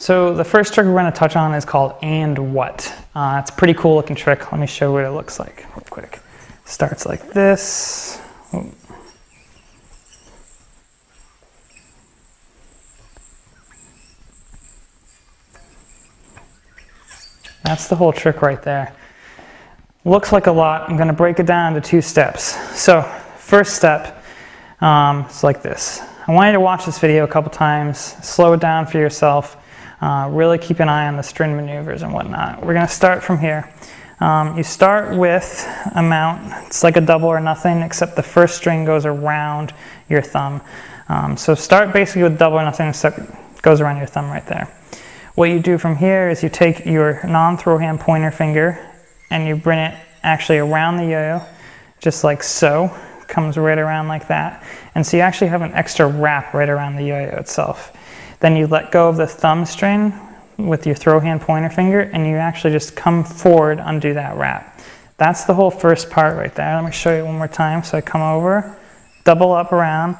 So the first trick we're going to touch on is called and what. Uh, it's a pretty cool looking trick. Let me show you what it looks like real quick. Starts like this. That's the whole trick right there. Looks like a lot. I'm going to break it down into two steps. So first step um, is like this. I want you to watch this video a couple times, slow it down for yourself, uh, really keep an eye on the string maneuvers and whatnot. We're going to start from here. Um, you start with a mount. It's like a double or nothing, except the first string goes around your thumb. Um, so start basically with double or nothing, except goes around your thumb right there. What you do from here is you take your non-throw hand pointer finger and you bring it actually around the yo-yo, just like so. Comes right around like that. And so you actually have an extra wrap right around the yo-yo itself. Then you let go of the thumb string with your throw hand pointer finger and you actually just come forward, undo that wrap. That's the whole first part right there. Let me show you one more time. So I come over, double up around,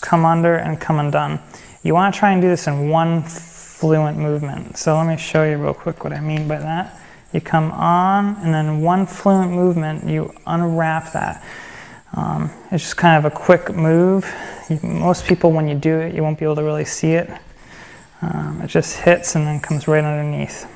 come under and come undone. You want to try and do this in one fluent movement. So let me show you real quick what I mean by that. You come on and then one fluent movement, you unwrap that. Um, it's just kind of a quick move. You, most people, when you do it, you won't be able to really see it. Um, it just hits and then comes right underneath.